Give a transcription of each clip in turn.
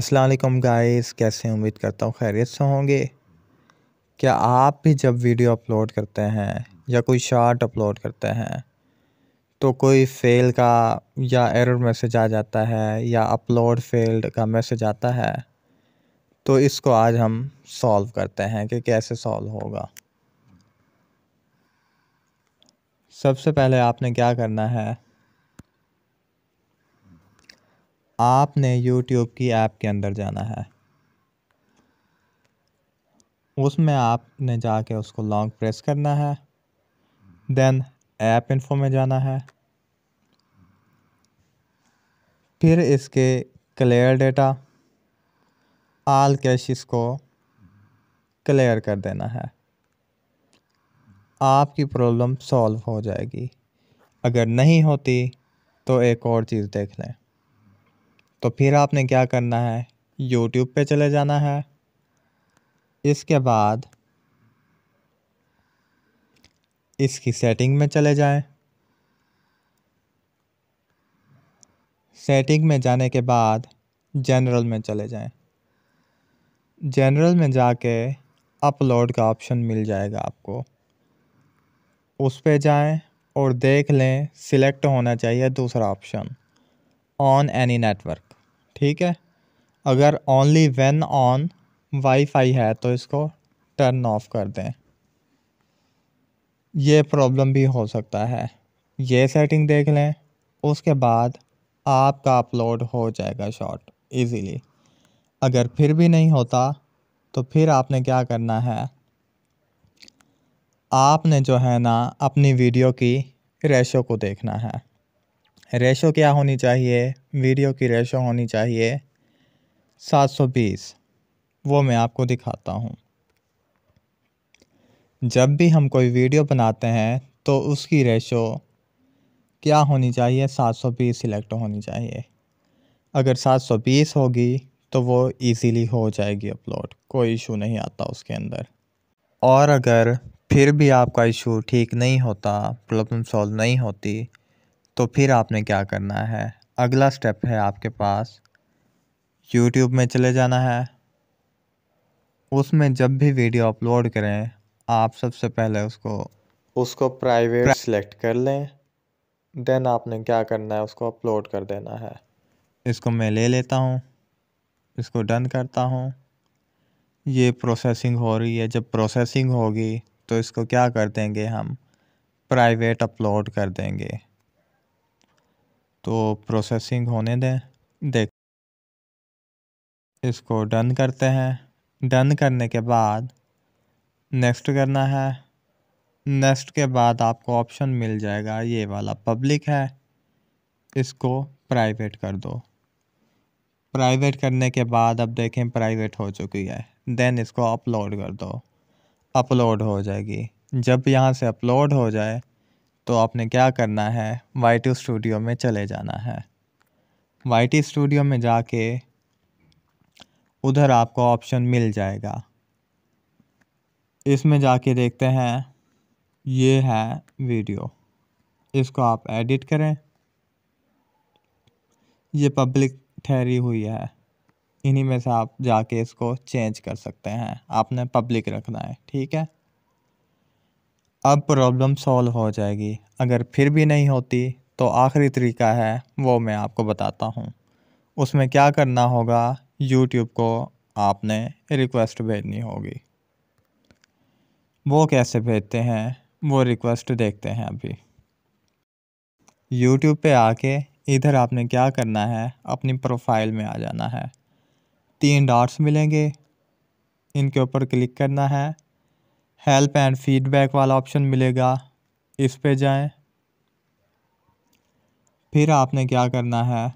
अस्सलाम वालेकुम गाइस, कैसे उम्मीद करता हूँ खैरियत से होंगे। क्या आप भी जब वीडियो अपलोड करते हैं या कोई शॉर्ट अपलोड करते हैं तो कोई फेल का या एरर मैसेज आ जाता है या अपलोड फेल्ड का मैसेज आता है तो इसको आज हम सॉल्व करते हैं कि कैसे सॉल्व होगा। सबसे पहले आपने क्या करना है? आपने यूट्यूब की ऐप के अंदर जाना है। उसमें आपने जाके उसको लॉन्ग प्रेस करना है। देन ऐप इन्फो में जाना है। फिर इसके क्लियर डेटा आल कैश इसको क्लियर कर देना है। आपकी प्रॉब्लम सॉल्व हो जाएगी। अगर नहीं होती तो एक और चीज़ देख लें। तो फिर आपने क्या करना है? यूट्यूब पे चले जाना है। इसके बाद इसकी सेटिंग में चले जाएँ। सेटिंग में जाने के बाद जनरल में चले जाएँ। जनरल में जाके अपलोड का ऑप्शन मिल जाएगा आपको। उस पर जाएँ और देख लें सिलेक्ट होना चाहिए दूसरा ऑप्शन ऑन एनी नेटवर्क ठीक है? अगर ओनली व्हेन ऑन वाईफाई है तो इसको टर्न ऑफ़ कर दें। ये प्रॉब्लम भी हो सकता है। ये सेटिंग देख लें, उसके बाद आपका अपलोड हो जाएगा शॉट इजीली अगर फिर भी नहीं होता तो फिर आपने क्या करना है? आपने जो है ना, अपनी वीडियो की रेशो को देखना है। रेशो क्या होनी चाहिए? वीडियो की रेशो होनी चाहिए। 720 वो मैं आपको दिखाता हूँ। जब भी हम कोई वीडियो बनाते हैं तो उसकी रेशो क्या होनी चाहिए? 720 सिलेक्ट होनी चाहिए। अगर 720 होगी तो वो इजीली हो जाएगी अपलोड कोई इशू नहीं आता उसके अंदर। और अगर फिर भी आपका इशू ठीक नहीं होता प्रॉब्लम सॉल्व नहीं होती तो फिर आपने क्या करना है? अगला स्टेप है आपके पास यूट्यूब में चले जाना है। उसमें जब भी वीडियो अपलोड करें आप सबसे पहले उसको उसको प्राइवेट सेलेक्ट कर लें देन आपने क्या करना है उसको अपलोड कर देना है। इसको मैं ले लेता हूँ इसको डन करता हूँ। ये प्रोसेसिंग हो रही है जब प्रोसेसिंग होगी तो इसको क्या कर देंगे हम? प्राइवेट अपलोड कर देंगे। तो प्रोसेसिंग होने दें। देख, इसको डन करते हैं। डन करने के बाद नेक्स्ट करना है। नेक्स्ट के बाद आपको ऑप्शन मिल जाएगा, ये वाला पब्लिक है। इसको प्राइवेट कर दो। प्राइवेट करने के बाद अब देखें प्राइवेट हो चुकी है। देन इसको अपलोड कर दो। अपलोड हो जाएगी। जब यहाँ से अपलोड हो जाए तो आपने क्या करना है? वाई टी स्टूडियो में चले जाना है। वाई टी स्टूडियो में जाके उधर आपको ऑप्शन मिल जाएगा। इसमें जाके देखते हैं, ये है वीडियो इसको आप एडिट करें। ये पब्लिक ठहरी हुई है। इन्हीं में से आप जाके इसको चेंज कर सकते हैं। आपने पब्लिक रखना है, ठीक है? अब प्रॉब्लम सॉल्व हो जाएगी। अगर फिर भी नहीं होती तो आखिरी तरीका है, वो मैं आपको बताता हूँ। उसमें क्या करना होगा यूट्यूब को आपने रिक्वेस्ट भेजनी होगी। वो कैसे भेजते हैं, वो रिक्वेस्ट देखते हैं अभी। यूट्यूब पे आके इधर आपने क्या करना है, अपनी प्रोफ़ाइल में आ जाना है। तीन डॉट्स मिलेंगे। इनके ऊपर क्लिक करना है। हेल्प एंड फीडबैक वाला ऑप्शन मिलेगा। इस पे जाएँ। फिर आपने क्या करना है?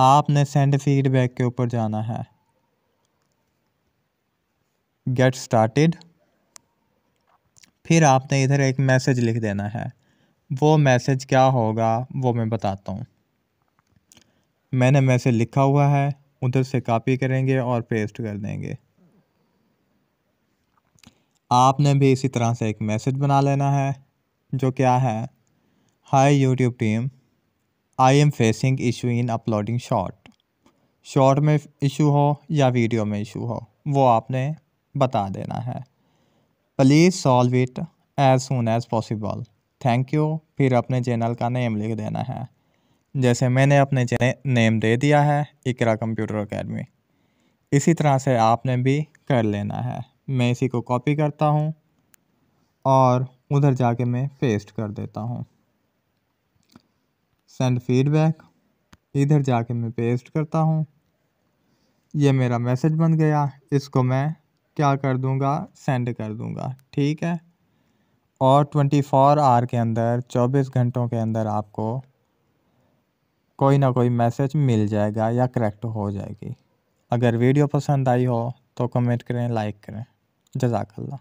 आपने सेंड फीडबैक के ऊपर जाना है। गेट स्टार्टेड फिर आपने इधर एक मैसेज लिख देना है। वो मैसेज क्या होगा, वो मैं बताता हूँ। मैंने मैसेज लिखा हुआ है, उधर से कॉपी करेंगे और पेस्ट कर देंगे। आपने भी इसी तरह से एक मैसेज बना लेना है, जो क्या है, hi YouTube team I am facing issue in uploading short short में इशू हो या वीडियो में इशू हो, वो आपने बता देना है। Please solve it as soon as possible thank you फिर अपने चैनल का नेम लिख देना है। जैसे मैंने अपने चैनल नेम दे दिया है, इकरा कंप्यूटर अकेडमी इसी तरह से आपने भी कर लेना है। मैं इसी को कॉपी करता हूँ और उधर जाके मैं पेस्ट कर देता हूँ। सेंड फीडबैक इधर जाके मैं पेस्ट करता हूँ। ये मेरा मैसेज बन गया। इसको मैं क्या कर दूँगा? सेंड कर दूँगा। ठीक है? और ट्वेंटी फोर आवर के अंदर, चौबीस घंटों के अंदर आपको कोई ना कोई मैसेज मिल जाएगा या करेक्ट हो जाएगी। अगर वीडियो पसंद आई हो तो कमेंट करें लाइक करें। 这咋开了？